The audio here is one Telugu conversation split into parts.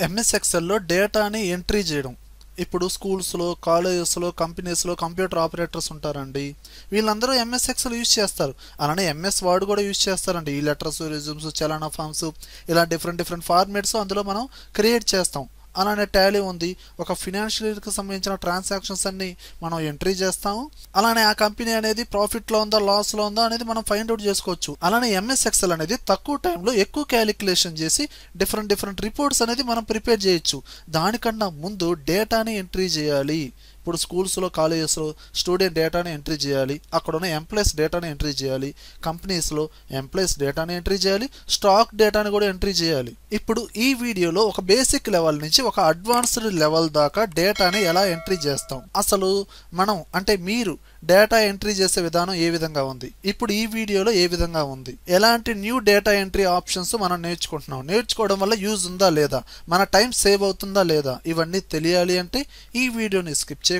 ఎంఎస్ ఎక్సెల్లో డేటాని ఎంట్రీ చేయడం. ఇప్పుడు స్కూల్స్లో కాలేజెస్లో కంపెనీస్లో కంప్యూటర్ ఆపరేటర్స్ ఉంటారండి. వీళ్ళందరూ ఎంఎస్ ఎక్సెల్ యూజ్ చేస్తారు. అలానే ఎంఎస్ వర్డ్ కూడా యూజ్ చేస్తారండి. ఈ లెటర్స్ రిజ్యూమ్స్ చలానా ఫామ్స్ ఇలా డిఫరెంట్ డిఫరెంట్ ఫార్మేట్స్ అందులో మనం క్రియేట్ చేస్తాం. అలానే టాలీ ఉంది. ఒక ఫినాన్షియల్ ఇయర్కి సంబంధించిన ట్రాన్సాక్షన్స్ అన్ని మనం ఎంట్రీ చేస్తాము. అలానే ఆ కంపెనీ అనేది ప్రాఫిట్లో ఉందా లాస్లో ఉందా అనేది మనం ఫైండ్ అవుట్ చేసుకోవచ్చు. అలానే ఎంఎస్ ఎక్సెల్ అనేది తక్కువ టైంలో ఎక్కువ క్యాలిక్యులేషన్ చేసి డిఫరెంట్ డిఫరెంట్ రిపోర్ట్స్ అనేది మనం ప్రిపేర్ చేయొచ్చు. దానికన్నా ముందు డేటాని ఎంట్రీ చేయాలి. ఇప్పుడు స్కూల్స్లో కాలేజెస్లో స్టూడెంట్ డేటాని ఎంట్రీ చేయాలి. అక్కడ ఉన్న ఎంప్లాయీస్ డేటాని ఎంట్రీ చేయాలి. కంపెనీస్లో ఎంప్లాయీస్ డేటాని ఎంట్రీ చేయాలి. స్టాక్ డేటాని కూడా ఎంట్రీ చేయాలి. ఇప్పుడు ఈ వీడియోలో ఒక బేసిక్ లెవెల్ నుంచి ఒక అడ్వాన్స్డ్ లెవెల్ దాకా డేటాని ఎలా ఎంట్రీ చేస్తాం? అసలు మనం అంటే మీరు డేటా ఎంట్రీ చేసే విధానం ఏ విధంగా ఉంది? ఇప్పుడు ఈ వీడియోలో ఏ విధంగా ఉంది? ఎలాంటి న్యూ డేటా ఎంట్రీ ఆప్షన్స్ మనం నేర్చుకుంటున్నాం? నేర్చుకోవడం వల్ల యూజ్ ఉందా లేదా? మన టైం సేవ్ అవుతుందా లేదా? ఇవన్నీ తెలియాలి అంటే ఈ వీడియోని స్కిప్ చేయకుండా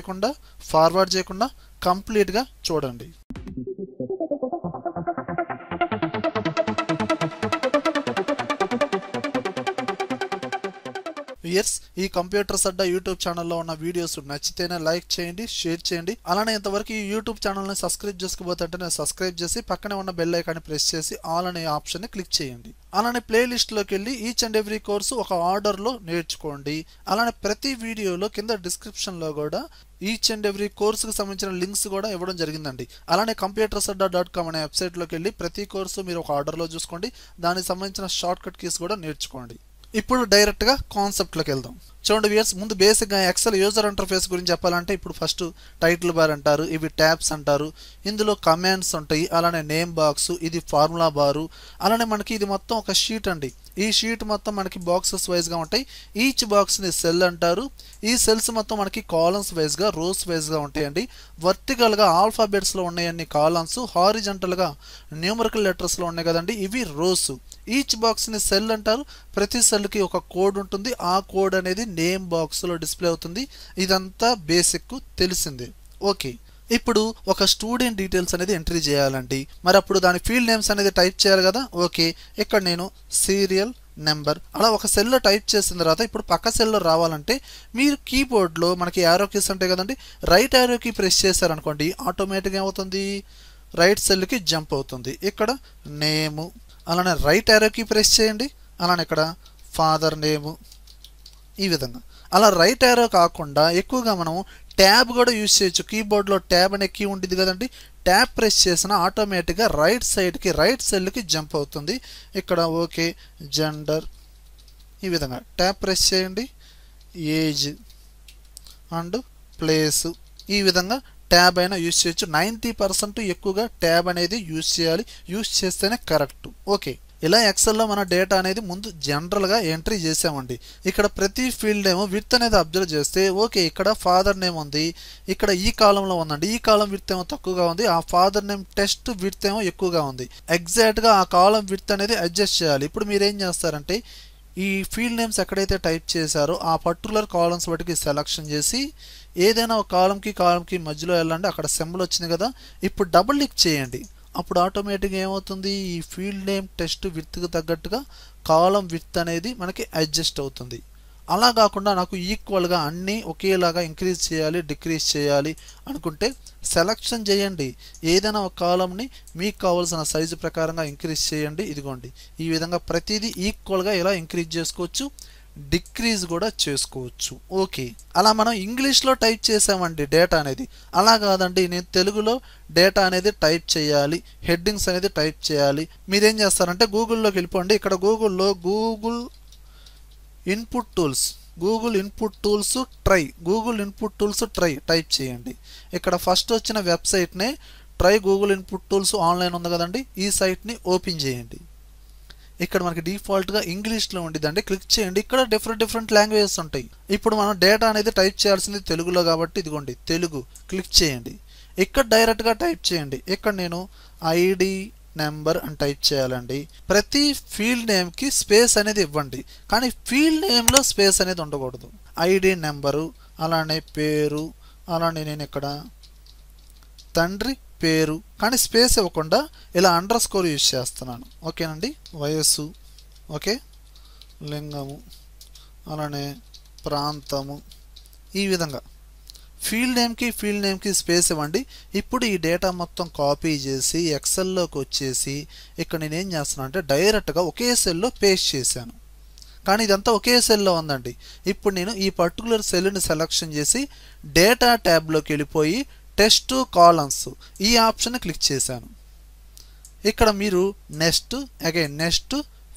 ఫార్వర్డ్ చేయకుండా కంప్లీట్గా చూడండి. ఇయర్స్ ఈ కంప్యూటర్స్ అడ్డా యూట్యూబ్ ఛానల్లో ఉన్న వీడియోస్ నచ్చితేనే లైక్ చేయండి షేర్ చేయండి. అలానే ఇంతవరకు ఈ యూట్యూబ్ ఛానల్ని సబ్స్క్రైబ్ చేసుకోబోతుంటే నేను సబ్స్క్రైబ్ చేసి పక్కనే ఉన్న బెల్ ఐకాన్ని ప్రెస్ చేసి ఆల్ అనే ఆప్షన్ని క్లిక్ చేయండి. అలానే ప్లేలిస్ట్లోకి వెళ్ళి ఈచ్ అండ్ ఎవ్రీ కోర్సు ఒక ఆర్డర్లో నేర్చుకోండి. అలానే ప్రతి వీడియోలో కింద డిస్క్రిప్షన్లో కూడా ఈచ్ అండ్ ఎవ్రీ కోర్సుకు సంబంధించిన లింక్స్ కూడా ఇవ్వడం జరిగిందండి. అలానే కంప్యూటర్స్ అడ్డా డాట్ కామ్ అనే వెబ్సైట్లోకి వెళ్ళి ప్రతి కోర్సు మీరు ఒక ఆర్డర్లో చూసుకోండి. దానికి సంబంధించిన షార్ట్ కట్ కీస్ కూడా నేర్చుకోండి. ఇప్పుడు డైరెక్ట్గా కాన్సెప్ట్లోకి వెళ్దాం. చూడండి వ్యూయర్స్ ముందు బేసిక్గా ఎక్సెల్ యూజర్ ఇంటర్ఫేస్ గురించి చెప్పాలంటే ఇప్పుడు ఫస్ట్ టైటిల్ బార్ అంటారు ఇవి ట్యాబ్స్ అంటారు ఇందులో కమాండ్స్ ఉంటాయి అలానే నేమ్ బాక్స్ ఇది ఫార్ములా బారు అలానే మనకి ఇది మొత్తం ఒక షీట్ అండి. ఈ షీట్ మొత్తం మనకి బాక్సెస్ వైజ్గా ఉంటాయి. ఈచ్ బాక్స్ని సెల్ అంటారు. ఈ సెల్స్ మొత్తం మనకి కాలమ్స్ వైజ్గా రోస్ వైజ్గా ఉంటాయండి. వర్టికల్గా ఆల్ఫాబెట్స్లో ఉన్నాయన్ని కాలమ్స్ హారిజంటల్గా న్యూమరికల్ లెటర్స్లో ఉన్నాయి కదండి ఇవి రోస్ ఈచ్ బాక్స్ని సెల్ అంటారు. ప్రతి సెల్కి ఒక కోడ్ ఉంటుంది. ఆ కోడ్ అనేది నేమ్ బాక్స్లో డిస్ప్లే అవుతుంది. ఇదంతా బేసిక్ తెలిసిందే. ఓకే. ఇప్పుడు ఒక స్టూడెంట్ డీటెయిల్స్ అనేది ఎంట్రీ చేయాలండి. మరి అప్పుడు దాని ఫీల్డ్ నేమ్స్ అనేది టైప్ చేయాలి కదా? ఓకే. ఇక్కడ నేను సీరియల్ నెంబర్ అలా ఒక సెల్లో టైప్ చేసిన తర్వాత ఇప్పుడు పక్క సెల్లో రావాలంటే మీరు కీబోర్డ్లో మనకి యారో కీస్ ఉంటాయి కదండి రైట్ యారో కీ ప్రెస్ చేశారనుకోండి ఆటోమేటిక్గా ఏమవుతుంది? రైట్ సెల్కి జంప్ అవుతుంది. ఇక్కడ నేము అలానే రైట్ యారో కీ ప్రెస్ చేయండి అలానే ఇక్కడ ఫాదర్ నేము ఈ విధంగా. అలా రైట్ యారో కాకుండా ఎక్కువగా మనం ట్యాబ్ కూడా యూజ్ చేయొచ్చు. కీబోర్డ్లో ట్యాబ్ అనే కీ ఉంటుంది కదండి. ట్యాబ్ ప్రెస్ చేసిన ఆటోమేటిక్గా రైట్ సైడ్కి రైట్ సెల్కి జంప్ అవుతుంది. ఇక్కడ ఓకే జెండర్ ఈ విధంగా. ట్యాబ్ ప్రెస్ చేయండి. ఏజ్ అండ్ ప్లేస్ ఈ విధంగా ట్యాబ్ అయినా యూజ్ చేయొచ్చు. నైంటీ పర్సెంట్ ఎక్కువగా ట్యాబ్ అనేది యూజ్ చేయాలి. యూజ్ చేస్తేనే కరెక్ట్ ఓకే ఇలా ఎక్సెల్లో మన డేటా అనేది ముందు జనరల్గా ఎంట్రీ చేసామండి. ఇక్కడ ప్రతి ఫీల్డ్ ఏమో విత్ అనేది అబ్జర్వ్ చేస్తే ఓకే ఇక్కడ ఫాదర్ నేమ్ ఉంది ఇక్కడ ఈ కాలంలో ఉందండి. ఈ కాలం విత్ ఏమో తక్కువగా ఉంది ఆ ఫాదర్ నేమ్ టెస్ట్ విత్ ఏమో ఎక్కువగా ఉంది. ఎగ్జాక్ట్గా ఆ కాలం విత్ అనేది అడ్జస్ట్ చేయాలి. ఇప్పుడు మీరు ఏం చేస్తారంటే ఈ ఫీల్డ్ నేమ్స్ ఎక్కడైతే టైప్ చేశారో ఆ పర్టికులర్ కాలమ్స్ బట్టికి సెలక్షన్ చేసి ఏదైనా ఒక కాలంకి కాలంకి మధ్యలో వెళ్ళండి అక్కడ సింబల్ వచ్చింది కదా ఇప్పుడు డబుల్ క్లిక్ చేయండి. అప్పుడు ఆటోమేటిక్గా ఏమవుతుంది? ఈ ఫీల్డ్ నేమ్ టెస్ట్ విత్కి తగ్గట్టుగా కాలం విత్ అనేది మనకి అడ్జస్ట్ అవుతుంది. అలా కాకుండా నాకు ఈక్వల్గా అన్నీ ఒకేలాగా ఇంక్రీజ్ చేయాలి డిక్రీజ్ చేయాలి అనుకుంటే సెలక్షన్ చేయండి. ఏదైనా ఒక కాలంని మీకు కావాల్సిన సైజు ప్రకారంగా ఇంక్రీజ్ చేయండి. ఇదిగోండి. ఈ విధంగా ప్రతిదీ ఈక్వల్గా ఇలా ఇంక్రీజ్ చేసుకోవచ్చు. డిక్రీజ్ కూడా చేసుకోవచ్చు. ఓకే. అలా మనం ఇంగ్లీష్లో టైప్ చేసామండి డేటా అనేది. అలా కాదండి నేను తెలుగులో డేటా అనేది టైప్ చేయాలి హెడ్డింగ్స్ అనేది టైప్ చేయాలి. మీరేం చేస్తారంటే గూగుల్లోకి వెళ్ళిపోండి. ఇక్కడ గూగుల్లో Google input tools Google input tools try Google input tools try type చేయండి. ఇక్కడ ఫస్ట్ వచ్చిన వెబ్సైట్నే try Google input tools online ఉంది కదండి ఈ సైట్ని ఓపెన్ చేయండి. ఇక్కడ మనకి డిఫాల్ట్గా ఇంగ్లీష్లో ఉండిద్దండి. క్లిక్ చేయండి. ఇక్కడ డిఫరెంట్ డిఫరెంట్ లాంగ్వేజెస్ ఉంటాయి. ఇప్పుడు మనం డేటా అనేది టైప్ చేయాల్సింది తెలుగులో కాబట్టి ఇదిగోండి. తెలుగు. క్లిక్ చేయండి. ఇక్కడ డైరెక్ట్గా టైప్ చేయండి. ఇక్కడ నేను ఐడి నెంబర్ అని టైప్ చేయాలండి. ప్రతి ఫీల్డ్ నేమ్కి స్పేస్ అనేది ఇవ్వండి. కానీ ఫీల్డ్ నేమ్లో స్పేస్ అనేది ఉండకూడదు. ఐడి నెంబరు అలానే పేరు అలానే నేను ఇక్కడ తండ్రి పేరు కానీ స్పేస్ ఇవ్వకుండా ఇలా అండర్ స్కోర్ యూజ్ చేస్తున్నాను. ఓకేనండి? వయస్సు ఓకే? లింగము అలానే ప్రాంతము ఈ విధంగా. ఫీల్డ్ నేమ్కి ఫీల్డ్ నేమ్కి స్పేస్ ఇవ్వండి. ఇప్పుడు ఈ డేటా మొత్తం కాపీ చేసి ఎక్సెల్లోకి వచ్చేసి ఇక్కడ నేను ఏం చేస్తున్నాను అంటే డైరెక్ట్గా ఒకే సెల్లో పేస్ట్ చేశాను. కానీ ఇదంతా ఒకే సెల్లో ఉందండి. ఇప్పుడు నేను ఈ పర్టికులర్ సెల్ని సెలెక్షన్ చేసి డేటా ట్యాబ్లోకి వెళ్ళిపోయి టెస్ట్ కాలమ్స్ ఈ ఆప్షన్ క్లిక్ చేశాను. ఇక్కడ మీరు నెక్స్ట్ అగైన్ నెక్స్ట్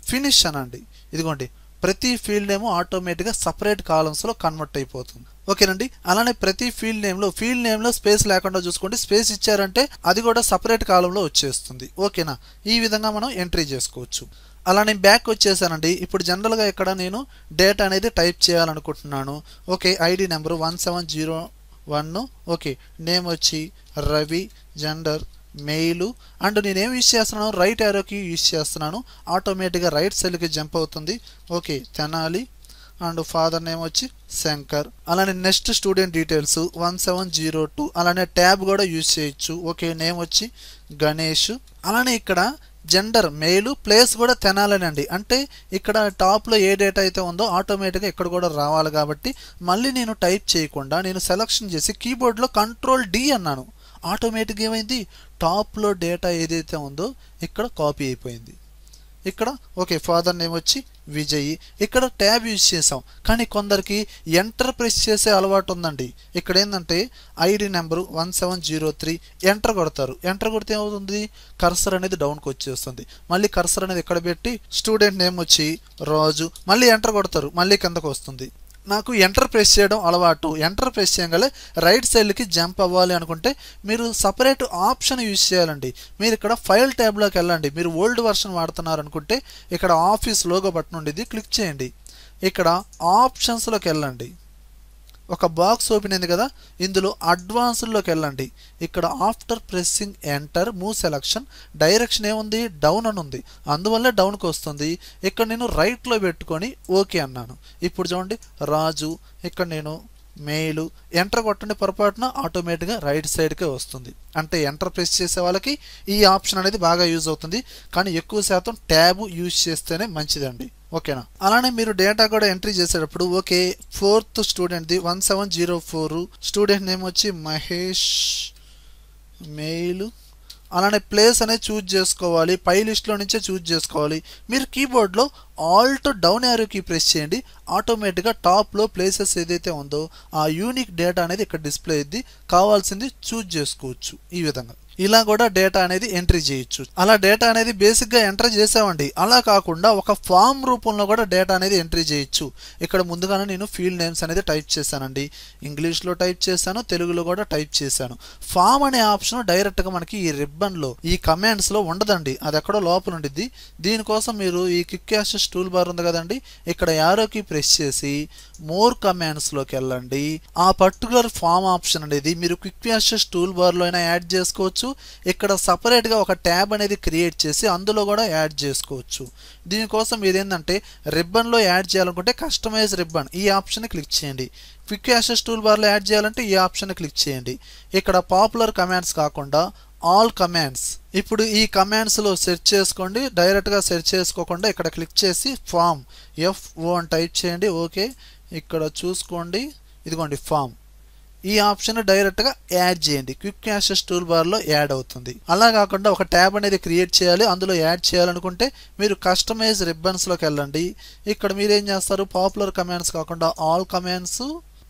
ఫినిష్ అనండి. ఇదిగోండి ప్రతి ఫీల్డ్ నేమ్ ఆటోమేటిక్గా సపరేట్ కాలమ్స్లో కన్వర్ట్ అయిపోతుంది. ఓకేనండి? అలానే ప్రతి ఫీల్డ్ నేమ్లో ఫీల్డ్ నేమ్లో స్పేస్ లేకుండా చూసుకోండి. స్పేస్ ఇచ్చారంటే అది కూడా సపరేట్ కాలంలో వచ్చేస్తుంది. ఓకేనా? ఈ విధంగా మనం ఎంట్రీ చేసుకోవచ్చు. అలా నేను బ్యాక్ వచ్చేసానండి. ఇప్పుడు జనరల్గా ఇక్కడ నేను డేటా అనేది టైప్ చేయాలనుకుంటున్నాను. Okay ID number one seven zero one okay name వచ్చి రవి జెండర్ మెయిల్ అండ్ నేనేం యూస్ చేస్తున్నాను? రైట్ యారోకి యూస్ చేస్తున్నాను. ఆటోమేటిక్గా రైట్ సెల్కి జంప్ అవుతుంది. Okay Tenali. And father name వచ్చి శంకర్. అలానే next student details one seven zero two. అలానే ట్యాబ్ కూడా యూస్ చేయొచ్చు. ఓకే నేమ్ వచ్చి గణేష్. అలానే ఇక్కడ జెండర్ మెయిల్ ప్లేస్ కూడా తెనాలనండి. అంటే ఇక్కడ టాప్లో ఏ డేటా అయితే ఉందో ఆటోమేటిక్గా ఇక్కడ కూడా రావాలి కాబట్టి మళ్ళీ నేను టైప్ చేయకుండా నేను సెలక్షన్ చేసి కీబోర్డ్లో కంట్రోల్ డి అన్నాను. ఆటోమేటిక్గా ఏమైంది? టాప్లో డేటా ఏదైతే ఉందో ఇక్కడ కాపీ అయిపోయింది. ఇక్కడ ఓకే ఫాదర్ నేమ్ వచ్చి విజయ్ ఇక్కడ ట్యాబ్ యూజ్ చేసాం కానీ కొందరికి ఎంటర్ ప్రెస్ చేసే అలవాటు ఉందండి. ఇక్కడ ఏంటంటే ID number one seven zero three enter కొడతారు. ఎంటర్ కొడితే ఏమవుతుంది? కర్సర్ అనేది డౌన్కి వచ్చేస్తుంది. మళ్ళీ కర్సర్ అనేది ఇక్కడ పెట్టి స్టూడెంట్ నేమ్ వచ్చి రాజు మళ్ళీ ఎంటర్ కొడతారు. మళ్ళీ కిందకు వస్తుంది. నాకు ఎంటర్ ప్రెస్ చేయడం అలవాటు. ఎంటర్ ప్రెస్ చేయగలే రైట్ సైడ్కి జంప్ అవ్వాలి అనుకుంటే మీరు సపరేట్ ఆప్షన్ యూజ్ చేయాలండి. మీరు ఇక్కడ ఫైల్ ట్యాబ్లోకి వెళ్ళండి. మీరు ఓల్డ్ వర్షన్ వాడుతున్నారు అనుకుంటే ఇక్కడ ఆఫీస్ లోగో బటన్ ఉండేది క్లిక్ చేయండి. ఇక్కడ ఆప్షన్స్లోకి వెళ్ళండి. ఒక బాక్స్ ఓపెన్ అయింది కదా ఇందులో అడ్వాన్స్డ్లోకి వెళ్ళండి. ఇక్కడ after pressing enter move selection direction ఏముంది? డౌన్ అని ఉంది. అందువల్ల డౌన్కి వస్తుంది. ఇక్కడ నేను రైట్లో పెట్టుకొని ఓకే అన్నాను. ఇప్పుడు చూడండి రాజు ఇక్కడ నేను మెయిల్ ఎంటర్ కొట్టండి పొరపాటున ఆటోమేటిక్గా రైట్ సైడ్కే వస్తుంది. అంటే ఎంటర్ ప్రెస్ చేసే వాళ్ళకి ఈ ఆప్షన్ అనేది బాగా యూజ్ అవుతుంది. కానీ ఎక్కువ శాతం ట్యాబ్ యూజ్ చేస్తేనే మంచిదండి. ఓకేనా? అలానే మీరు డేటా కూడా ఎంట్రీ చేసేటప్పుడు okay fourth స్టూడెంట్ది one seven zero four student name వచ్చి మహేష్ మెయిల్ అలానే ప్లేస్ అనేది చూజ్ చేసుకోవాలి పై లిస్ట్లో నుంచే చూజ్ చేసుకోవాలి. మీరు కీబోర్డ్లో alt down arrow key press చేయండి ఆటోమేటిక్గా టాప్లో ప్లేసెస్ ఏదైతే ఉందో ఆ యూనిక్ డేటా అనేది ఇక్కడ డిస్ప్లే అయింది కావాల్సింది చూజ్ చేసుకోవచ్చు ఈ విధంగా. ఇలా కూడా డేటా అనేది ఎంట్రీ చేయొచ్చు. అలా డేటా అనేది బేసిక్గా ఎంటర్ చేసామండి. అలా కాకుండా ఒక ఫామ్ రూపంలో కూడా డేటా అనేది ఎంట్రీ చేయొచ్చు. ఇక్కడ ముందుగానే నేను ఫీల్డ్ నేమ్స్ అనేది టైప్ చేశానండి. ఇంగ్లీష్లో టైప్ చేశాను తెలుగులో కూడా టైప్ చేశాను. ఫామ్ అనే ఆప్షన్ డైరెక్ట్గా మనకి ఈ రిబ్బన్లో ఈ కమాండ్స్లో ఉండదండి. అది ఎక్కడో లోపల ఉండిద్ది. దీనికోసం మీరు ఈ క్విక్ యాక్సెస్ టూల్ బార్ ఉంది కదండి. ఇక్కడ యారోకి ప్రెస్ చేసి మోర్ కమాండ్స్లోకి వెళ్ళండి. ఆ పర్టికులర్ ఫామ్ ఆప్షన్ అనేది మీరు క్విక్ యాక్సెస్ టూల్ బార్లో అయినా యాడ్ చేసుకోవచ్చు. ఇక్కడ సపరేట్గా ఒక ట్యాబ్ అనేది క్రియేట్ చేసి అందులో కూడా యాడ్ చేసుకోవచ్చు. దీనికోసం ఇదేంటంటే రిబ్బన్లో యాడ్ చేయాలనుకుంటే కస్టమైజ్ రిబ్బన్ ఈ ఆప్షన్ క్లిక్ చేయండి. క్విక్ యాసెస్ టూల్ బార్లో యాడ్ చేయాలంటే ఈ ఆప్షన్ క్లిక్ చేయండి. ఇక్కడ పాపులర్ కమాండ్స్ కాకుండా ఆల్ కమాండ్స్. ఇప్పుడు ఈ కమాండ్స్లో సెర్చ్ చేసుకోండి. డైరెక్ట్గా సెర్చ్ చేసుకోకుండా ఇక్కడ క్లిక్ చేసి ఫామ్. ఎఫ్ ఓ అని టైప్ చేయండి. ఓకే. ఇక్కడ చూసుకోండి. ఇదిగోండి ఫామ్. ఈ ఆప్షన్ డైరెక్ట్గా యాడ్ చేయండి. క్విక్ యాక్సెస్ టూల్ బార్లో యాడ్ అవుతుంది. అలా కాకుండా ఒక ట్యాబ్ అనేది క్రియేట్ చేయాలి. అందులో యాడ్ చేయాలనుకుంటే మీరు కస్టమైజ్ రిబ్బన్స్లోకి వెళ్ళండి. ఇక్కడ మీరు ఏం చేస్తారు? పాపులర్ కమాండ్స్ కాకుండా ఆల్ కమాండ్స్.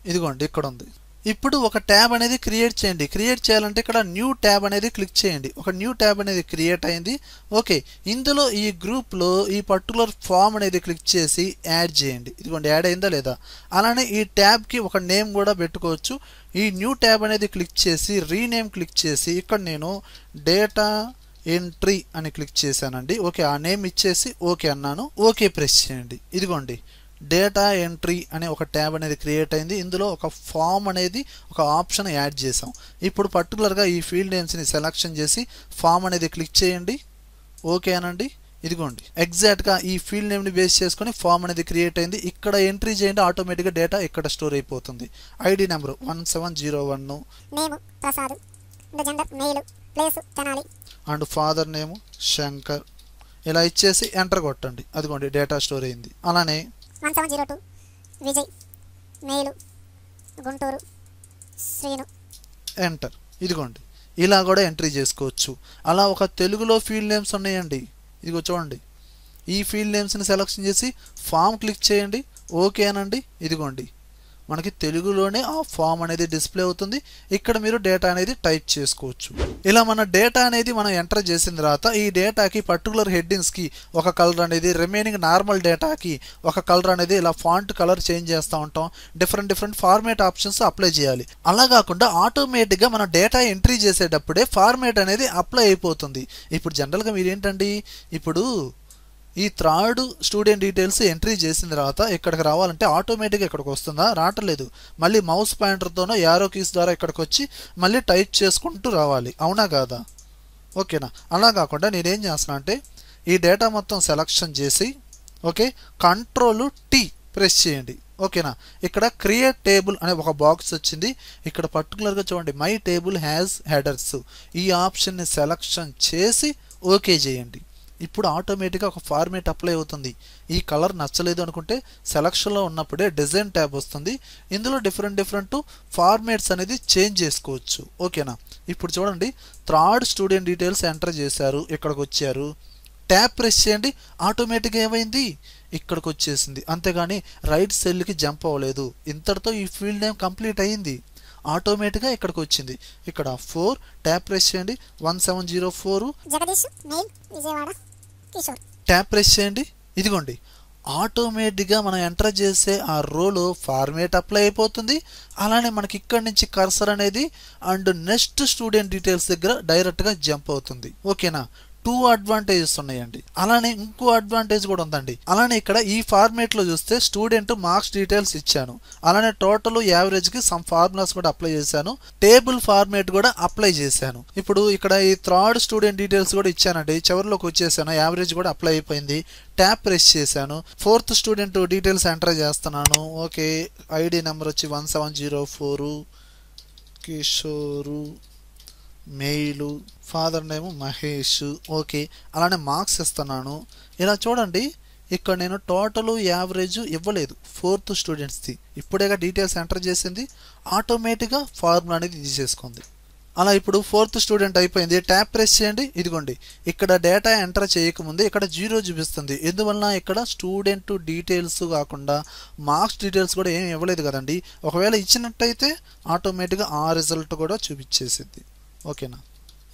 ఇదిగోండి ఇక్కడ ఉంది. ఇప్పుడు ఒక ట్యాబ్ అనేది క్రియేట్ చేయండి. క్రియేట్ చేయాలంటే ఇక్కడ న్యూ ట్యాబ్ అనేది క్లిక్ చేయండి. ఒక న్యూ ట్యాబ్ అనేది క్రియేట్ అయింది. ఓకే ఇందులో ఈ గ్రూప్లో ఈ పర్టికులర్ ఫామ్ అనేది క్లిక్ చేసి యాడ్ చేయండి. ఇదిగోండి యాడ్ అయిందా లేదా? అలానే ఈ ట్యాబ్కి ఒక నేమ్ కూడా పెట్టుకోవచ్చు. ఈ న్యూ ట్యాబ్ అనేది క్లిక్ చేసి రీనేమ్ క్లిక్ చేసి ఇక్కడ నేను డేటా ఎంట్రీ అని క్లిక్ చేశానండి. ఓకే ఆ నేమ్ ఇచ్చేసి ఓకే అన్నాను. ఓకే ప్రెస్ చేయండి. ఇదిగోండి. డేటా ఎంట్రీ అనే ఒక ట్యాబ్ అనేది క్రియేట్ అయింది. ఇందులో ఒక ఫామ్ అనేది ఒక ఆప్షన్ యాడ్ చేసాం ఇప్పుడు పర్టికులర్గా ఈ ఫీల్డ్ నేమ్స్ని సెలెక్షన్ చేసి ఫామ్ అనేది క్లిక్ చేయండి. ఓకే అనండి. ఇదిగోండి. ఎగ్జాక్ట్గా ఈ ఫీల్డ్ నేమ్ని బేస్ చేసుకొని ఫామ్ అనేది క్రియేట్ అయింది. ఇక్కడ ఎంట్రీ చేయండి. ఆటోమేటిక్గా డేటా ఇక్కడ స్టోర్ అయిపోతుంది. ID number one seven zero one. And father name Shankar. ఇలా ఇచ్చేసి ఎంటర్ కొట్టండి. అదిగోండి డేటా స్టోర్ అయింది. అలానే one seven zero two. Vijay male. Guntur Srinu. Enter ఇదిగోండి. ఇలా కూడా ఎంట్రీ చేసుకోవచ్చు. అలా ఒక తెలుగులో ఫీల్డ్ నేమ్స్ ఉన్నాయండి. ఇదిగో చూడండి. ఈ ఫీల్డ్ నేమ్స్ని సెలెక్షన్ చేసి ఫామ్ క్లిక్ చేయండి. ఓకే అనండి. ఇదిగోండి. మనకి తెలుగులోనే ఆ ఫామ్ అనేది డిస్ప్లే అవుతుంది. ఇక్కడ మీరు డేటా అనేది టైప్ చేసుకోవచ్చు. ఇలా మన డేటా అనేది మనం ఎంటర్ చేసిన తర్వాత ఈ డేటాకి పర్టికులర్ హెడ్డింగ్స్కి ఒక కలర్ అనేది రిమైనింగ్ నార్మల్ డేటాకి ఒక కలర్ అనేది ఇలా ఫాంట్ కలర్ చేంజ్ చేస్తూ ఉంటాం. Different different format options apply చేయాలి. అలా కాకుండా ఆటోమేటిక్గా మనం డేటా ఎంట్రీ చేసేటప్పుడే ఫార్మేట్ అనేది అప్లై అయిపోతుంది. ఇప్పుడు జనరల్గా మీరు ఏంటండి? ఇప్పుడు ఈ థర్డ్ స్టూడెంట్ డీటెయిల్స్ ఎంట్రీ చేసిన తర్వాత ఇక్కడికి రావాలంటే ఆటోమేటిక్గా ఇక్కడికి వస్తుందా? రావట్లేదు. మళ్ళీ మౌస్ పాయింటర్తోనో యారో కీస్ ద్వారా ఇక్కడికి వచ్చి మళ్ళీ టైప్ చేసుకుంటూ రావాలి. అవునా కాదా? ఓకేనా? అలా కాకుండా నేనేం చేస్తున్నా అంటే ఈ డేటా మొత్తం సెలక్షన్ చేసి ఓకే కంట్రోల్ టీ ప్రెస్ చేయండి. ఓకేనా? ఇక్కడ క్రియేట్ టేబుల్ అనే ఒక బాక్స్ వచ్చింది. ఇక్కడ పర్టికులర్గా చూడండి. మై టేబుల్ హ్యాస్ హెడర్స్ ఈ ఆప్షన్ని సెలక్షన్ చేసి ఓకే చేయండి. ఇప్పుడు ఆటోమేటిక్గా ఒక ఫార్మేట్ అప్లై అవుతుంది. ఈ కలర్ నచ్చలేదు అనుకుంటే సెలక్షన్లో ఉన్నప్పుడే డిజైన్ ట్యాబ్ వస్తుంది. ఇందులో డిఫరెంట్ డిఫరెంట్ ఫార్మేట్స్ అనేది చేంజ్ చేసుకోవచ్చు. ఓకేనా ఇప్పుడు చూడండి. థర్డ్ స్టూడెంట్ డీటెయిల్స్ ఎంటర్ చేశారు. ఇక్కడికి వచ్చారు. ట్యాప్ ప్రెస్ చేయండి. ఆటోమేటిక్గా ఏమైంది? ఇక్కడికి వచ్చేసింది. అంతేగాని రైట్ సెల్కి జంప్ అవ్వలేదు. ఇంతటితో ఈ ఫీల్డ్ నేమ్ కంప్లీట్ అయ్యింది ఆటోమేటిక్గా ఇక్కడికి వచ్చింది. ఇక్కడ ఫోర్ ట్యాప్ ప్రెస్ చేయండి. One seven zero four tab press చేయండి. ఇదిగోండి. ఆటోమేటిక్గా మనం ఎంటర్ చేసే ఆ రోలో ఫార్మేట్ అప్లై అయిపోతుంది. అలానే మనకి ఇక్కడి నుంచి కర్సర్ అనేది అండ్ నెక్స్ట్ స్టూడెంట్ డీటెయిల్స్ దగ్గర డైరెక్ట్గా జంప్ అవుతుంది. ఓకేనా టూ అడ్వాంటేజెస్ ఉన్నాయండి. అలానే ఇంకో అడ్వాంటేజ్ కూడా ఉందండి. అలానే ఇక్కడ ఈ ఫార్మేట్లో చూస్తే స్టూడెంట్ మార్క్స్ డీటెయిల్స్ ఇచ్చాను. అలానే టోటల్ యావరేజ్కి సమ్ ఫార్ములాస్ కూడా అప్లై చేశాను. టేబుల్ ఫార్మేట్ కూడా అప్లై చేశాను. ఇప్పుడు ఇక్కడ ఈ థర్డ్ స్టూడెంట్ డీటెయిల్స్ కూడా ఇచ్చానండి. చివరిలోకి వచ్చేసాను. యావరేజ్ కూడా అప్లై అయిపోయింది. ట్యాప్ ప్రెస్ చేశాను. ఫోర్త్ స్టూడెంట్ డీటెయిల్స్ ఎంటర్ చేస్తున్నాను. ఓకే ఐడి నెంబర్ వచ్చి one seven zero four Kishore male father name Mahesh. Okay అలానే మార్క్స్ ఇస్తున్నాను. ఇలా చూడండి ఇక్కడ నేను టోటల్ యావరేజ్ ఇవ్వలేదు. ఫోర్త్ స్టూడెంట్స్ది. ఇప్పుడేగా డీటెయిల్స్ ఎంటర్ చేసింది ఆటోమేటిక్గా ఫార్ములా అనేది తీసేసుకుంది అలా ఇప్పుడు ఫోర్త్ స్టూడెంట్ అయిపోయింది. ట్యాప్ ప్రెస్ చేయండి ఇదిగోండి. ఇక్కడ డేటా ఎంటర్ చేయకముందే ఇక్కడ జీరో చూపిస్తుంది. ఎందువలన ఇక్కడ స్టూడెంట్ డీటెయిల్స్ కాకుండా మార్క్స్ డీటెయిల్స్ కూడా ఏమి ఇవ్వలేదు కదండి. ఒకవేళ ఇచ్చినట్టయితే ఆటోమేటిక్గా ఆ రిజల్ట్ కూడా చూపించేసింది ఓకేనా?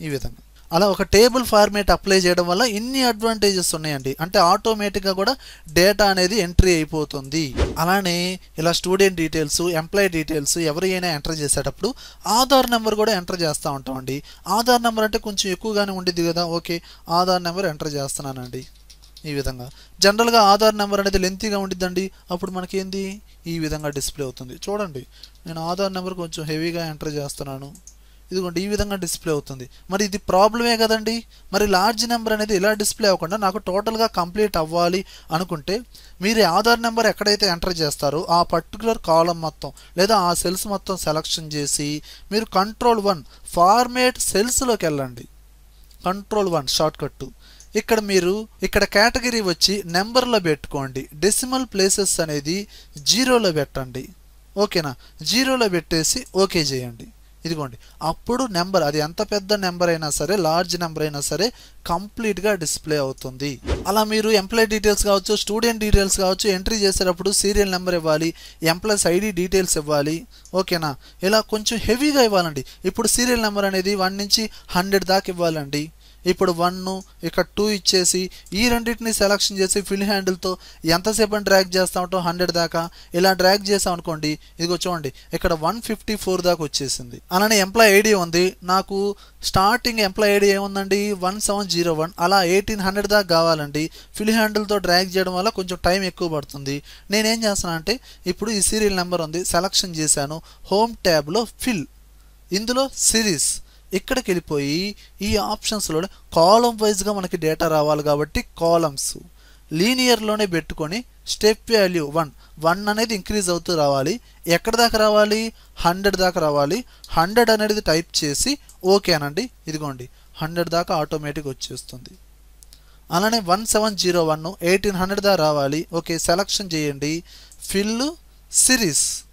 ఈ విధంగా. అలా ఒక టేబుల్ ఫార్మేట్ అప్లై చేయడం వల్ల ఇన్ని అడ్వాంటేజెస్ ఉన్నాయండి. అంటే ఆటోమేటిక్గా కూడా డేటా అనేది ఎంట్రీ అయిపోతుంది. అలానే ఇలా స్టూడెంట్ డీటెయిల్స్ ఎంప్లాయీ డీటెయిల్స్ ఎవరైనా ఎంటర్ చేసేటప్పుడు ఆధార్ నెంబర్ కూడా ఎంటర్ చేస్తూ ఉంటామండి. ఆధార్ నెంబర్ అంటే కొంచెం ఎక్కువగానే ఉండేది కదా. ఓకే ఆధార్ నెంబర్ ఎంటర్ చేస్తున్నానండి. ఈ విధంగా. జనరల్గా ఆధార్ నెంబర్ అనేది లెంతీగా ఉండిద్దండి. అప్పుడు మనకేంది? ఈ విధంగా డిస్ప్లే అవుతుంది. చూడండి. నేను ఆధార్ నెంబర్ కొంచెం హెవీగా ఎంటర్ చేస్తున్నాను. ఇదిగోండి ఈ విధంగా డిస్ప్లే అవుతుంది. మరి ఇది ప్రాబ్లమే కదండి? మరి లార్జ్ నెంబర్ అనేది ఇలా డిస్ప్లే అవ్వకుండా నాకు టోటల్గా కంప్లీట్ అవ్వాలి అనుకుంటే మీరు ఆధార్ నెంబర్ ఎక్కడైతే ఎంటర్ చేస్తారో ఆ పర్టికులర్ కాలం మొత్తం లేదా ఆ సెల్స్ మొత్తం సెలక్షన్ చేసి మీరు కంట్రోల్ వన్ ఫార్మేట్ సెల్స్లోకి వెళ్ళండి. కంట్రోల్ వన్ షార్ట్కట్టు ఇక్కడ మీరు ఇక్కడ కేటగిరీ వచ్చి నెంబర్లో పెట్టుకోండి. డెసిమల్ ప్లేసెస్ అనేది జీరోలో పెట్టండి. ఓకేనా జీరోలో పెట్టేసి ఓకే చేయండి. ఇదిగోండి అప్పుడు నెంబర్ అది ఎంత పెద్ద నెంబర్ అయినా సరే లార్జ్ నెంబర్ అయినా సరే కంప్లీట్గా డిస్ప్లే అవుతుంది. అలా మీరు ఎంప్లాయ్ డీటెయిల్స్ కావచ్చు స్టూడెంట్ డీటెయిల్స్ కావచ్చు ఎంట్రీ చేసేటప్పుడు సీరియల్ నెంబర్ ఇవ్వాలి ఎంప్లాయ్స్ ఐడి డీటెయిల్స్ ఇవ్వాలి ఓకేనా? ఇలా కొంచెం హెవీగా ఇవ్వాలండి. ఇప్పుడు సీరియల్ నెంబర్ అనేది వన్ నుంచి హండ్రెడ్ దాకా ఇవ్వాలండి. ఇప్పుడు వన్ ఇక్కడ టూ ఇచ్చేసి ఈ రెండింటిని సెలక్షన్ చేసి ఫిల్ హ్యాండిల్తో ఎంతసేపు డ్రాగ్ చేస్తామంటో హండ్రెడ్ దాకా. ఇలా డ్రాగ్ చేసాం అనుకోండి ఇదిగో చూడండి ఇక్కడ వన్ ఫిఫ్టీ ఫోర్ దాకా వచ్చేసింది. అలానే ఎంప్లాయ్ ఐడి ఉంది. నాకు స్టార్టింగ్ ఎంప్లాయ్ ఐడి ఏముందండి? వన్ సెవెన్ జీరో వన్ అలా ఎయిటీన్ హండ్రెడ్ దాకా కావాలండి. ఫిల్ హ్యాండిల్తో డ్రాగ్ చేయడం వల్ల కొంచెం టైం ఎక్కువ పడుతుంది. నేనేం చేస్తాను అంటే ఇప్పుడు ఈ సీరియల్ నెంబర్ ఉంది సెలక్షన్ చేశాను. హోమ్ ట్యాబ్లో ఫిల్ ఇందులో సిరీస్ ఇక్కడికి వెళ్ళిపోయి ఈ ఆప్షన్స్లో కాలం వైజ్గా మనకి డేటా రావాలి కాబట్టి కాలమ్స్. లీనియర్లోనే పెట్టుకొని స్టెప్ వాల్యూ వన్. వన్ అనేది ఇంక్రీజ్ అవుతూ రావాలి. ఎక్కడ దాకా రావాలి? హండ్రెడ్ దాకా రావాలి. హండ్రెడ్ అనేది టైప్ చేసి ఓకే అనండి. ఇదిగోండి. హండ్రెడ్ దాకా ఆటోమేటిక్ వచ్చేస్తుంది. అలానే one seven zero one eighteen hundred దాకా రావాలి. ఓకే సెలక్షన్ చేయండి. Fill series.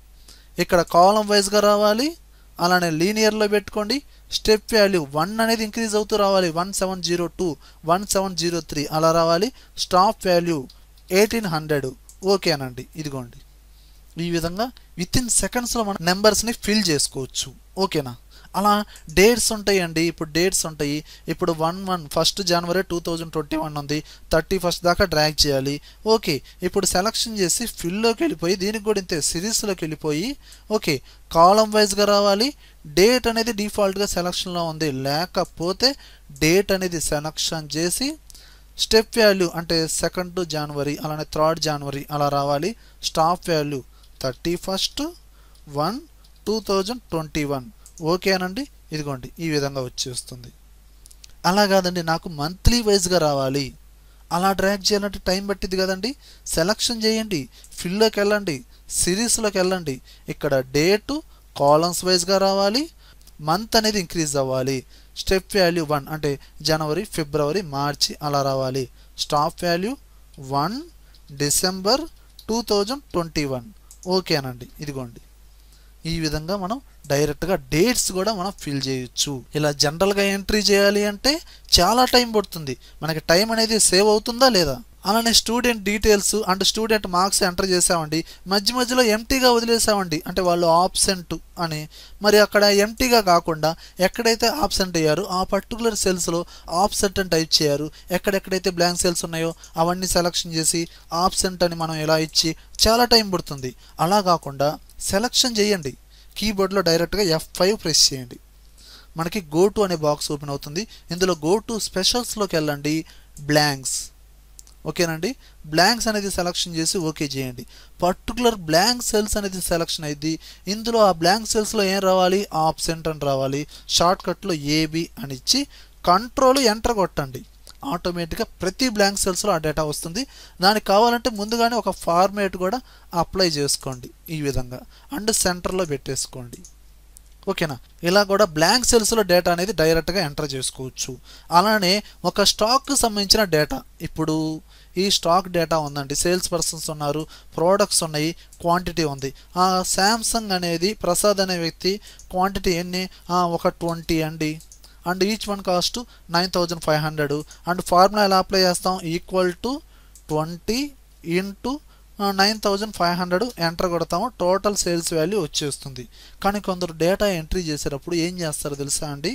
ఇక్కడ కాలం వైజ్గా రావాలి. అలానే లీనియర్లో పెట్టుకోండి. స్టెప్ వాల్యూ వన్ అనేది ఇంక్రీజ్ అవుతూ రావాలి. One seven zero two one seven zero three అలా రావాలి. స్టాప్ వాల్యూ ఎయిటీన్ హండ్రెడ్ ఓకేనండి ఇదిగోండి. ఈ విధంగా విత్ ఇన్ సెకండ్స్లో మనం నెంబర్స్ని ఫిల్ చేసుకోవచ్చు. ఓకేనా అలా డేట్స్ ఉంటాయండి. ఇప్పుడు డేట్స్ ఉంటాయి. ఇప్పుడు one one first January two thousand twenty one ఉంది. థర్టీ ఫస్ట్ దాకా డ్రాగ్ చేయాలి. ఓకే. ఇప్పుడు సెలక్షన్ చేసి ఫిల్లోకి వెళ్ళిపోయి దీనికి కూడా ఇంతే సిరీస్లోకి వెళ్ళిపోయి ఓకే. కాలం వైజ్గా రావాలి. డేట్ అనేది డిఫాల్ట్గా సెలక్షన్లో ఉంది. లేకపోతే డేట్ అనేది సెలక్షన్ చేసి స్టెప్ వాల్యూ అంటే సెకండ్ జనవరి అలానే థర్డ్ జనవరి అలా రావాలి. Stop value thirty first one two thousand twenty one. ఓకేనండి ఇదిగోండి ఈ విధంగా వచ్చేస్తుంది అలా కాదండి నాకు మంత్లీ వైజ్గా రావాలి. అలా ట్రాక్ చేయాలంటే టైం పట్టింది కదండి. సెలక్షన్ చేయండి ఫీల్డ్లోకి వెళ్ళండి సిరీస్లోకి వెళ్ళండి. ఇక్కడ డేటు కాలమ్స్ వైజ్గా రావాలి. మంత్ అనేది ఇంక్రీజ్ అవ్వాలి. స్టెప్ వాల్యూ వన్ అంటే జనవరి ఫిబ్రవరి మార్చి అలా రావాలి. Stop value one December two thousand twenty one ఓకేనండి ఇదిగోండి. ఈ విధంగా మనం డైరెక్ట్గా డేట్స్ కూడా మనం ఫిల్ చేయొచ్చు. ఇలా జనరల్గా ఎంట్రీ చేయాలి అంటే చాలా టైం పడుతుంది. మనకి టైం అనేది సేవ్ అవుతుందా లేదా? అలానే student details and student marks enter చేసామండి మధ్య మధ్యలో ఎంటీగా వదిలేసామండి అంటే వాళ్ళు ఆబ్సెంట్ అని. మరి అక్కడ ఎంటీగా కాకుండా ఎక్కడైతే ఆబ్సెంట్ అయ్యారో ఆ పర్టికులర్ సెల్స్లో ఆబ్సెంట్ అని టైప్ చేయారు. ఎక్కడెక్కడైతే బ్లాంక్ సెల్స్ ఉన్నాయో అవన్నీ సెలక్షన్ చేసి ఆబ్సెంట్ అని మనం ఇలా ఇచ్చి చాలా టైం పడుతుంది. అలా కాకుండా సెలక్షన్ చేయండి. కీబోర్డ్లో డైరెక్ట్గా ఎఫ్ ఫైవ్ ప్రెస్ చేయండి. మనకి గో టు అనే బాక్స్ ఓపెన్ అవుతుంది. ఇందులో గో టు స్పెషల్స్లోకి వెళ్ళండి. బ్లాంక్స్ ఓకేనండి? బ్లాంక్స్ అనేది సెలక్షన్ చేసి ఓకే చేయండి. పర్టికులర్ బ్లాంక్ సెల్స్ అనేది సెలక్షన్ అయింది ఇందులో ఆ బ్లాంక్ సెల్స్లో ఏం రావాలి? ఆప్సెంట్ అని రావాలి. షార్ట్కట్లో ఏబి అని ఇచ్చి కంట్రోల్ ఎంటర్ కొట్టండి. ఆటోమేటిక్గా ప్రతి బ్లాంక్ సెల్స్లో ఆ డేటా వస్తుంది. దానికి కావాలంటే ముందుగానే ఒక ఫార్మేట్ కూడా అప్లై చేసుకోండి ఈ విధంగా. అండ్ సెంటర్లో పెట్టేసుకోండి. ఓకేనా? ఇలా కూడా బ్లాంక్ సెల్స్లో డేటా అనేది డైరెక్ట్గా ఎంటర్ చేసుకోవచ్చు. అలానే ఒక స్టాక్కి సంబంధించిన డేటా. ఇప్పుడు ఈ స్టాక్ డేటా ఉందండి. సేల్స్ పర్సన్స్ ఉన్నారు ప్రోడక్ట్స్ ఉన్నాయి క్వాంటిటీ ఉంది. ఆ శాంసంగ్ అనేది ప్రసాద్ అనే వ్యక్తి క్వాంటిటీ ఎన్ని? ఒక ట్వంటీ అండి. And each one cost nine thousand five hundred and formula ఎలా అప్లై చేస్తాం? Equal to twenty into nine thousand five hundred enter కొడతాము. Total sales value వచ్చేస్తుంది. కానీ కొందరు డేటా ఎంట్రీ చేసేటప్పుడు ఏం చేస్తారో తెలుసా అండి?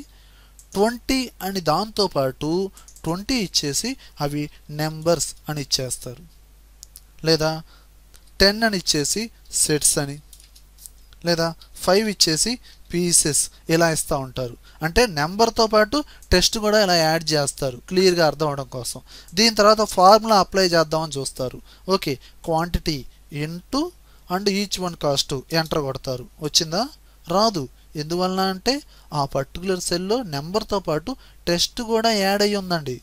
ట్వంటీ అని దాంతోపాటు ట్వంటీ ఇచ్చేసి అవి నెంబర్స్ అని ఇచ్చేస్తారు. లేదా టెన్ అని ఇచ్చేసి సెట్స్ అని. లేదా ఫైవ్ ఇచ్చేసి పీసెస్ ఇలా ఇస్తూ ఉంటారు. అంటే నెంబర్తో పాటు టెస్ట్ కూడా ఇలా యాడ్ చేస్తారు. క్లియర్గా అర్థం అవడం కోసం. దీని తర్వాత ఫార్ములా అప్లై చేద్దామని చూస్తారు. Okay quantity into and each one cost enter కొడతారు. వచ్చిందా? రాదు. ఎందువలన అంటే ఆ పర్టికులర్ సెల్లో నెంబర్తో పాటు టెస్ట్ కూడా యాడ్ అయ్యి ఉందండి.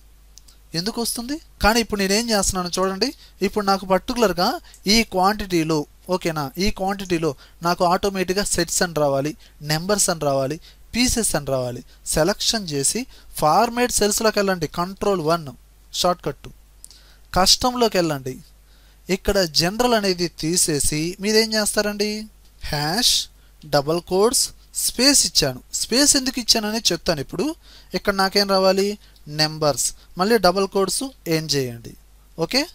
ఎందుకు వస్తుంది? కానీ ఇప్పుడు నేనేం చేస్తున్నాను చూడండి. ఇప్పుడు నాకు పర్టికులర్గా ఈ క్వాంటిటీలో ఓకేనా ఈ క్వాంటిటీలో నాకు ఆటోమేటిక్గా సెట్స్ అని రావాలి నెంబర్స్ అని రావాలి పీసెస్ అని రావాలి. సెలక్షన్ చేసి ఫార్మేట్ సెల్స్లోకి వెళ్ళండి. కంట్రోల్ వన్ షార్ట్కట్టు కష్టంలోకి కస్టంలోకి వెళ్ళండి. ఇక్కడ జనరల్ అనేది తీసేసి మీరేం చేస్తారండి? హ్యాష్ డబల్ కోడ్స్ స్పేస్ ఇచ్చాను. స్పేస్ ఎందుకు ఇచ్చానని చెప్తాను. ఇప్పుడు ఇక్కడ నాకేం రావాలి? నెంబర్స్ మళ్ళీ డబల్ కోడ్స్ ఏం చేయండి? ఓకే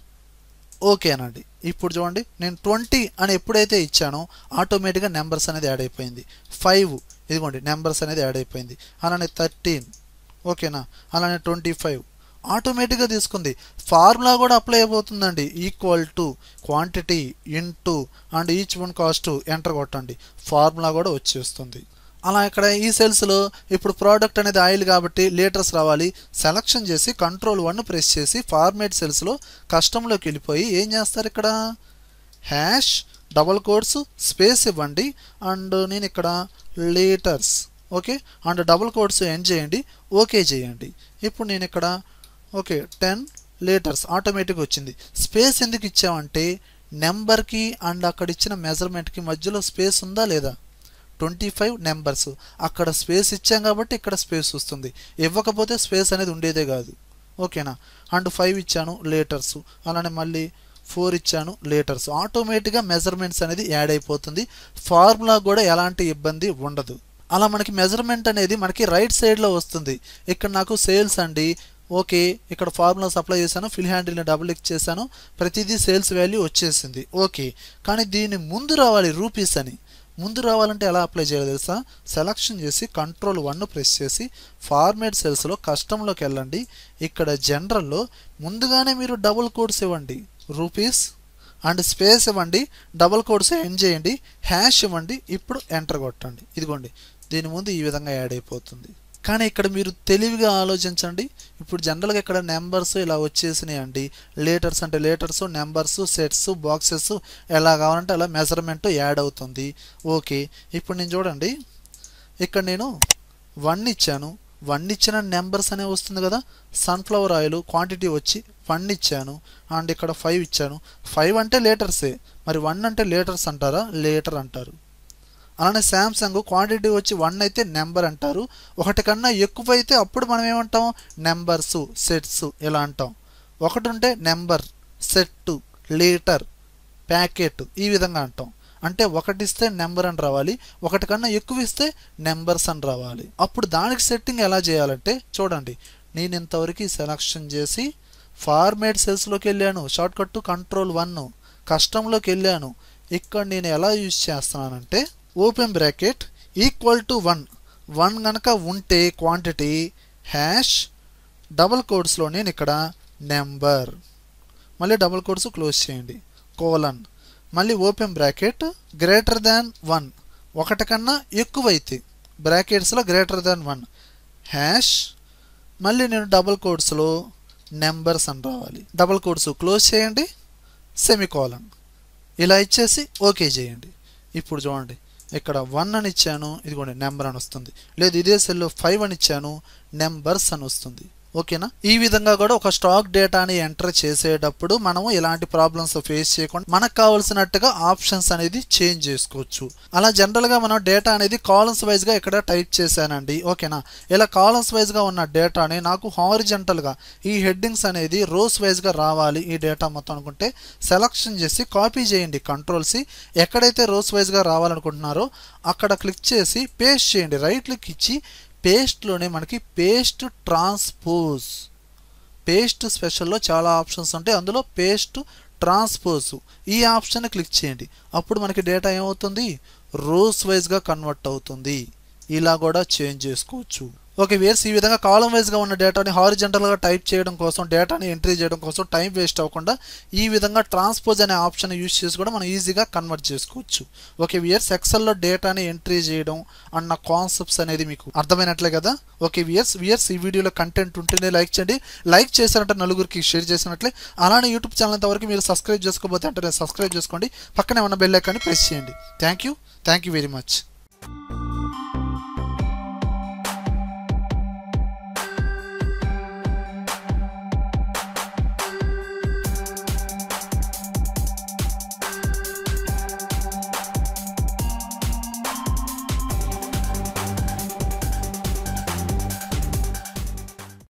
ఓకేనండి ఇప్పుడు చూడండి. నేను ట్వంటీ అని ఎప్పుడైతే ఇచ్చానో ఆటోమేటిక్గా నెంబర్స్ అనేది యాడ్ అయిపోయింది. ఫైవ్ ఇదిగోండి. నెంబర్స్ అనేది యాడ్ అయిపోయింది. అలానే థర్టీన్ ఓకేనా అలానే ట్వంటీ ఫైవ్ ఆటోమేటిక్గా తీసుకుంది. ఫార్ములా కూడా అప్లై అయిపోతుందండి. Equal to quantity into and each one cost enter కొట్టండి. ఫార్ములా కూడా వచ్చేస్తుంది అలా ఇక్కడ ఈ సెల్స్లో ఇప్పుడు ప్రోడక్ట్ అనేది ఆయిల్ కాబట్టి లీటర్స్ రావాలి. సెలక్షన్ చేసి కంట్రోల్ వన్ ప్రెస్ చేసి ఫార్మేట్ సెల్స్లో కస్టమ్లోకి వెళ్ళిపోయి ఏం చేస్తారు ఇక్కడ? హ్యాష్ డబల్ కోడ్స్ స్పేస్ ఇవ్వండి. అండ్ నేను ఇక్కడ litres okay and double quotes end చేయండి. ఓకే చేయండి. ఇప్పుడు నేను ఇక్కడ ఓకే టెన్ లీటర్స్ ఆటోమేటిక్ వచ్చింది. స్పేస్ ఎందుకు ఇచ్చామంటే నెంబర్కి అండ్ అక్కడ ఇచ్చిన మెజర్మెంట్కి మధ్యలో స్పేస్ ఉందా లేదా? ట్వంటీ ఫైవ్ నెంబర్స్ అక్కడ స్పేస్ ఇచ్చాం కాబట్టి ఇక్కడ స్పేస్ వస్తుంది. ఇవ్వకపోతే స్పేస్ అనేది ఉండేదే కాదు. ఓకేనా? అండ్ ఫైవ్ ఇచ్చాను లీటర్స్ అలానే మళ్ళీ ఫోర్ ఇచ్చాను లీటర్స్ ఆటోమేటిక్గా మెజర్మెంట్స్ అనేది యాడ్ అయిపోతుంది. ఫార్ములా కూడా ఎలాంటి ఇబ్బంది ఉండదు. అలా మనకి మెజర్మెంట్ అనేది మనకి రైట్ సైడ్లో వస్తుంది. ఇక్కడ నాకు సేల్స్ అండి ఓకే ఇక్కడ ఫార్ములాస్ అప్లై చేశాను ఫిల్ హ్యాండిల్ని డబుల్ క్లిక్ చేశాను ప్రతిదీ సేల్స్ వాల్యూ వచ్చేసింది. ఓకే కానీ దీని ముందు రావాలి రూపీస్ అని. ముందు రావాలంటే ఎలా అప్లై చేయాలి తెలుసా? సెలక్షన్ చేసి కంట్రోల్ వన్ ప్రెస్ చేసి ఫార్మేట్ సెల్స్లో కస్టంలోకి వెళ్ళండి. ఇక్కడ జనరల్లో ముందుగానే మీరు డబుల్ కోడ్స్ ఇవ్వండి. రూపీస్ అండ్ స్పేస్ ఇవ్వండి డబుల్ కోడ్స్ ఎండ్ చేయండి హ్యాష్ ఇవ్వండి ఇప్పుడు ఎంటర్ కొట్టండి. ఇదిగోండి దీని ముందు ఈ విధంగా యాడ్ అయిపోతుంది. కానీ ఇక్కడ మీరు తెలివిగా ఆలోచించండి. ఇప్పుడు జనరల్గా ఇక్కడ నెంబర్స్ ఇలా వచ్చేసినాయి అండి. లీటర్స్ అంటే లీటర్స్ నెంబర్స్ సెట్స్ బాక్సెస్ ఎలా కావాలంటే అలా మెజర్మెంట్ యాడ్ అవుతుంది. ఓకే ఇప్పుడు నేను చూడండి. ఇక్కడ నేను వన్ ఇచ్చాను. వన్ ఇచ్చిన నెంబర్స్ అనే వస్తుంది కదా. సన్ఫ్లవర్ ఆయిల్ క్వాంటిటీ వచ్చి వన్ ఇచ్చాను. అండ్ ఇక్కడ ఫైవ్ ఇచ్చాను. ఫైవ్ అంటే లీటర్సే. మరి వన్ అంటే లీటర్స్ అంటారా? లీటర్ అంటారు. అలానే శాంసంగ్ క్వాంటిటీ వచ్చి వన్ అయితే నెంబర్ అంటారు. ఒకటి కన్నా ఎక్కువ అయితే అప్పుడు మనం ఏమంటాం? నెంబర్స్ సెట్స్ ఇలా అంటాం. ఒకటి ఉంటే నెంబర్ సెట్ లీటర్ ప్యాకెట్ ఈ విధంగా అంటాం. అంటే ఒకటి ఇస్తే నెంబర్ అని రావాలి. ఒకటి కన్నా ఎక్కువ ఇస్తే నెంబర్స్ అని రావాలి. అప్పుడు దానికి సెట్టింగ్ ఎలా చేయాలంటే చూడండి. నేను ఇంతవరకు సెలక్షన్ చేసి ఫార్మేట్ సెల్స్లోకి వెళ్ళాను. షార్ట్ కట్ కంట్రోల్ వన్ కస్టంలోకి వెళ్ళాను. ఇక్కడ నేను ఎలా యూజ్ చేస్తున్నానంటే open bracket equal to one one కనుక ఉంటే క్వాంటిటీ హ్యాష్ డబల్ కోడ్స్లో నేను ఇక్కడ నెంబర్ మళ్ళీ డబల్ కోడ్స్ క్లోజ్ చేయండి. కోలన్ మళ్ళీ open bracket greater than one ఒకటి కన్నా ఎక్కువైతే బ్రాకెట్స్లో గ్రేటర్ దాన్ వన్ హ్యాష్ మళ్ళీ నేను డబల్ కోడ్స్లో నెంబర్స్ అని రావాలి. డబల్ కోడ్స్ క్లోజ్ చేయండి. సెమికోలన్ ఇలా ఇచ్చేసి ఓకే చేయండి. ఇప్పుడు చూడండి. ఇక్కడ వన్ అని ఇచ్చాను ఇదిగోండి నెంబర్ అని వస్తుంది. లేదు ఇదే సెల్లో ఫైవ్ అని ఇచ్చాను నెంబర్స్ అని వస్తుంది. ఓకేనా? ఈ విధంగా కూడా ఒక స్టాక్ డేటాని ఎంటర్ చేసేటప్పుడు మనము ఎలాంటి ప్రాబ్లమ్స్ ఫేస్ చేయకుండా మనకు కావాల్సినట్టుగా ఆప్షన్స్ అనేది చేంజ్ చేసుకోవచ్చు. అలా జనరల్గా మనం డేటా అనేది కాలమ్స్ వైజ్గా ఇక్కడ టైప్ చేశానండి? ఓకేనా? ఇలా కాలమ్స్ వైజ్గా ఉన్న డేటాని నాకు హారిజెంటల్గా ఈ హెడ్డింగ్స్ అనేది రోస్ వైజ్గా రావాలి ఈ డేటా మొత్తం అనుకుంటే సెలక్షన్ చేసి కాపీ చేయండి. కంట్రోల్ సి ఎక్కడైతే రోస్ వైజ్గా రావాలనుకుంటున్నారో అక్కడ క్లిక్ చేసి పేస్ట్ చేయండి. రైట్ క్లిక్ ఇచ్చి పేస్ట్లోనే మనకి పేస్ట్ ట్రాన్స్పోజ్. పేస్ట్ స్పెషల్లో చాలా ఆప్షన్స్ ఉంటాయి. అందులో పేస్ట్ ట్రాన్స్పోజ్. ఈ ఆప్షన్ క్లిక్ చేయండి. అప్పుడు మనకి డేటా ఏమవుతుంది? రోస్ వైజ్గా కన్వర్ట్ అవుతుంది. ఇలా కూడా చేంజ్ చేసుకోవచ్చు. ఓకే వేర్స్ ఈ విధంగా కాలం వైజ్గా ఉన్న డేటాని హారిజెంటల్గా టైప్ చేయడం కోసం డేటాని ఎంట్రీ చేయడం కోసం టైం వేస్ట్ అవ్వకుండా ఈ విధంగా ట్రాన్స్పోజ్ అనే ఆప్షన్ యూస్ చేసి కూడా మనం ఈజీగా కన్వర్ట్ చేసుకోవచ్చు. ఓకే వియర్స్ ఎక్సెల్లో డేటాని ఎంట్రీ చేయడం అన్న కాన్సెప్ట్స్ అనేది మీకు అర్థమైనట్లే కదా? ఓకే వియర్స్ వియర్స్ ఈ వీడియోలో కంటెంట్ ఉంటేనే లైక్ చేయండి. లైక్ చేశారంటే నలుగురికి షేర్ చేసినట్లే. అలానే యూట్యూబ్ ఛానల్ అంతవరకు మీరు సబ్స్క్రైబ్ చేసుకోకపోతే అంటే సబ్స్క్రైబ్ చేసుకోండి. పక్కనే ఉన్న బెల్ ఐకాన్ని ప్రెస్ చేయండి. Thank you thank you very much